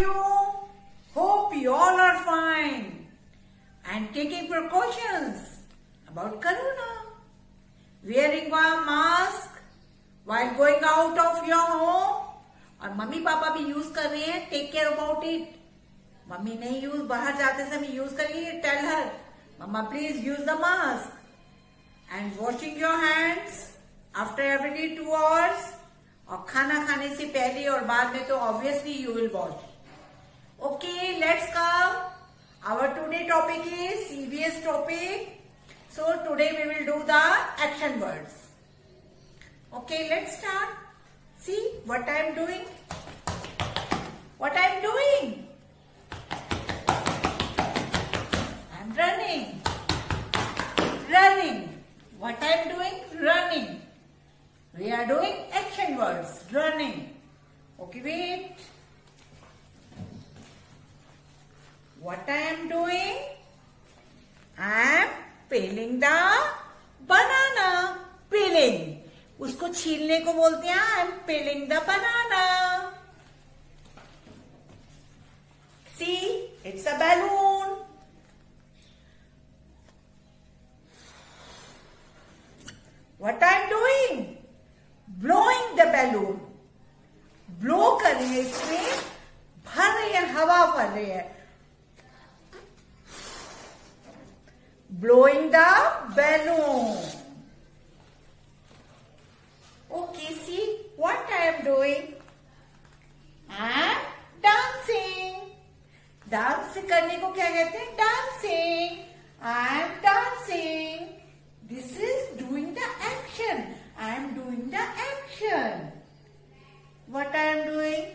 you? Hope you all are fine. And taking precautions about corona. Wearing a mask while going out of your home. और mummy papa भी use कर रहे हैं take care about it mummy नहीं use बाहर जाते समय use करिए tell her mama please use the mask and washing your hands after every day two hours और खाना खाने से पहले और बाद में तो obviously you will wash let's come. Our today topic is CVS topic. So today we will do the action words. Okay, let's start. See what I am doing. What I am doing. What I am doing? I am peeling the banana. Peeling. उसको छीलने को बोलते हैं I am peeling the banana. See, it's a balloon. blowing the balloon. Okay, see what I am doing? I am dancing. Dance करने को क्या कहते हैं dancing I am dancing this is doing the action I am doing the action what I am doing?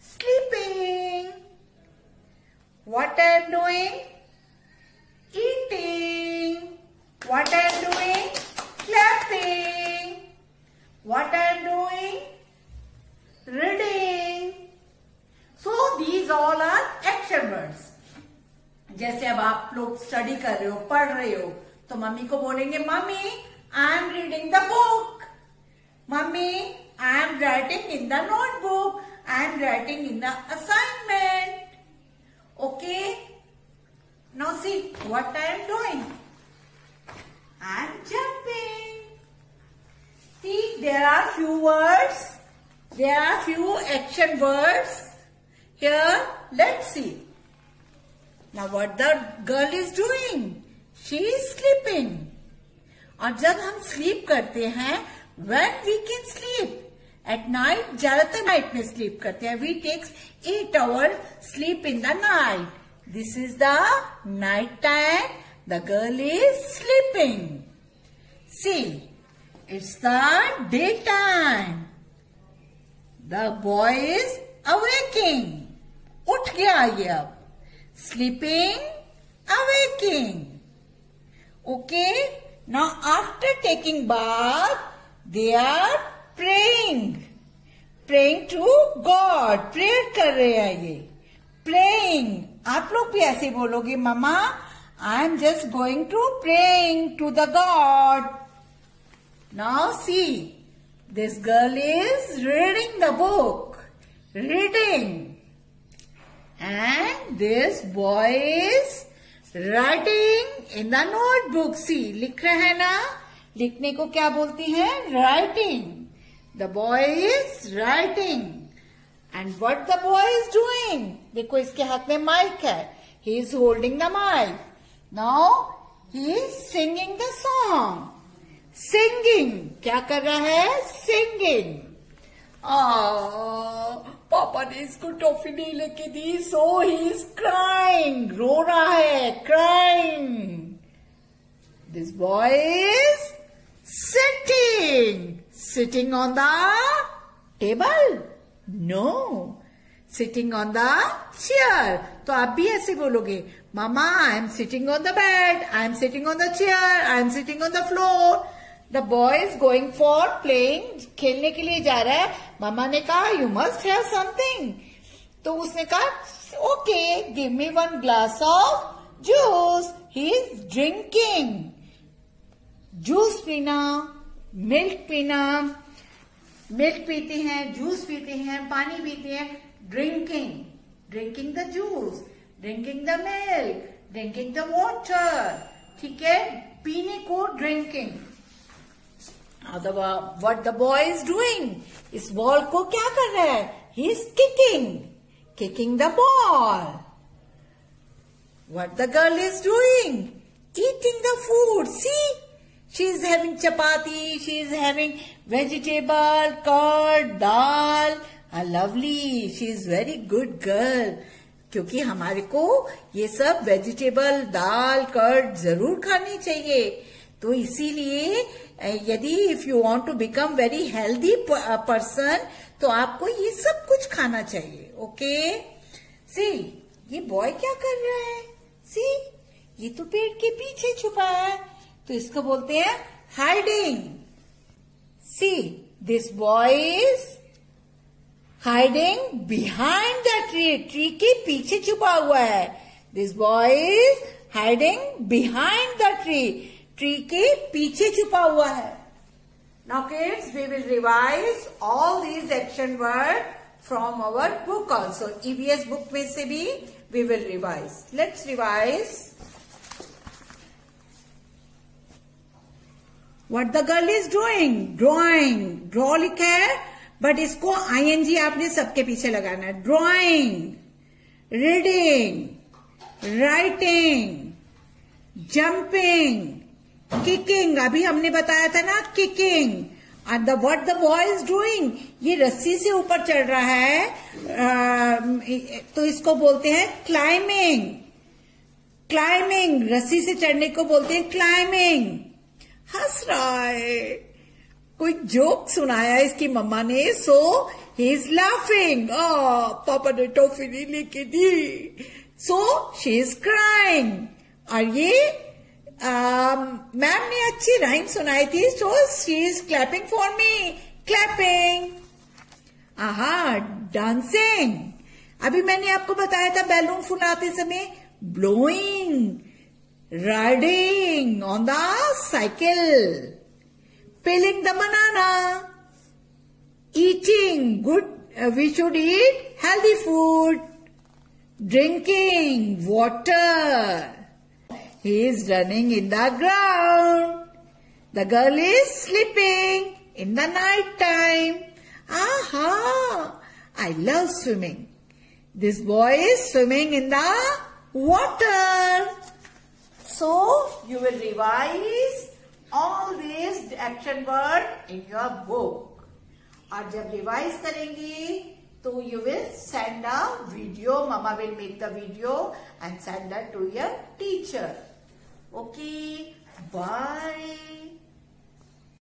Sleeping. What I am doing? what i am doing? Clapping what i am doing? Reading. So, these all are action words. जैसे अब आप लोग study कर रहे हो, पढ़ रहे हो तो मम्मी को बोलेंगे, mummy I am reading the book mummy I am writing in the notebook I am writing in the assignment okay no see what I am doing Am jumping. See, there are few words. There are few action words. Here, let's see. Now what the girl is doing? She is sleeping. और जब हम sleep करते हैं when we can sleep at night ज़्यादातर night में sleep करते हैं we takes eight hours sleep in the night this is the night time the girl is sleeping see it's the daytime the boy is awaking उठ गया ये अब sleeping awaking okay now after taking bath they are praying praying to god prayer कर रहे हैं ये praying आप लोग भी ऐसे बोलोगे mama I am just going to praying to the god now see this girl is reading the book reading and this boy is writing in the notebook see लिख रहे हैं ना लिखने को क्या बोलती है writing the boy is writing and what the boy is doing देखो इसके हाथ में माइक है he is holding the mic Now he is singing the song singing क्या कर रहा है सिंगिंग पापा ने इसको टॉफी नहीं लेके दी सो ही इज़ क्राइंग रो रहा है crying this boy is sitting. Sitting on the table? No. Sitting on the chair. तो आप भी ऐसे बोलोगे, mama I am sitting on the bed I am sitting on the chair I am sitting on the floor the boy is going for playing खेलने के लिए जा रहा है। मामा ने कहा यू मस्ट हैव समथिंग तो उसने कहा okay give me one glass of juice he is drinking juice पीना मिल्क पीना। मिल्क पीते हैं जूस पीते हैं, पानी पीते हैं। Drinking drinking the juice drinking the milk drinking the water ठीक है? पीने को drinking what the boy is doing इस बॉल को क्या कर रहा है? He is kicking kicking the ball what the girl is doing eating the food see she is having chapati she is having vegetable curd dal lovely she is very good girl क्योंकि हमारे को ये सब vegetable दाल curd ज़रूर खानी चाहिए। तो इसीलिए यदि if you want to become very healthy person तो आपको ये सब कुछ खाना चाहिए। ओके सी ये बॉय क्या कर रहा है? सी ये तो पेड़ के पीछे छुपा है। तो इसको बोलते हैं hiding see this boy is hiding behind the tree tree के पीछे छुपा हुआ है. This boy is hiding behind the tree tree के पीछे छुपा हुआ है. Now kids we will revise all these action word from our book also EVS book में से भी we will revise let's revise what the girl is drawing drawing draw लिखा है. बट इसको आईएनजी आपने सबके पीछे लगाना है। Drawing reading writing jumping kicking अभी हमने बताया था ना kicking and the what the boy is doing ये रस्सी से ऊपर चढ़ रहा है। तो इसको बोलते हैं क्लाइंबिंग क्लाइंबिंग रस्सी से चढ़ने को बोलते हैं क्लाइंबिंग हंस रहा है। कोई जोक सुनाया इसकी मम्मा ने? So he is laughing papa ने टॉफी नहीं लेके दी। सो शी इज़ क्राइंग और ये मैम ने अच्छी राइम सुनाई थी। So she is clapping for me clapping आहा डांसिंग अभी मैंने आपको बताया था बैलून फुलाते समय blowing riding on the cycle peeling the banana, eating good, uh, we should eat healthy food, drinking water. He is running in the ground. The girl is sleeping in the night time. Aha! I love swimming. This boy is swimming in the water. So, you will revise all this action word in your book और जब revise करेंगे तो you will send a video mama will make the video and send that to your teacher okay bye